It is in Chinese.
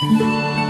嗯